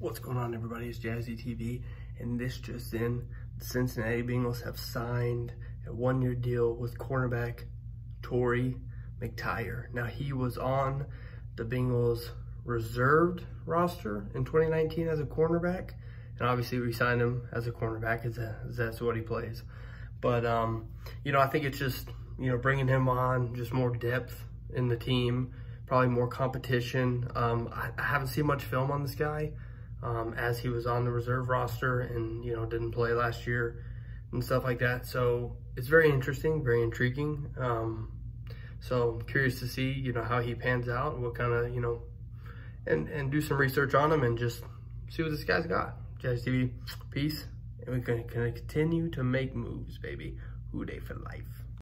What's going on, everybody? It's Jazzy TV, and this just in, the Cincinnati Bengals have signed a one-year deal with cornerback Torry McTyer. Now, he was on the Bengals reserved roster in 2019 as a cornerback, and obviously we signed him as a cornerback as, a, as that's what he plays. But, um, you know, I think it's just, you know, bringing him on, just more depth in the team, probably more competition. Um, I, I haven't seen much film on this guy um, as he was on the reserve roster and, you know, didn't play last year and stuff like that. So it's very interesting, very intriguing. Um, so curious to see, you know, how he pans out, what kind of, you know, and, and do some research on him and just see what this guy's got. Jazz TV, peace. And we're going to continue to make moves, baby. Who Dey for life.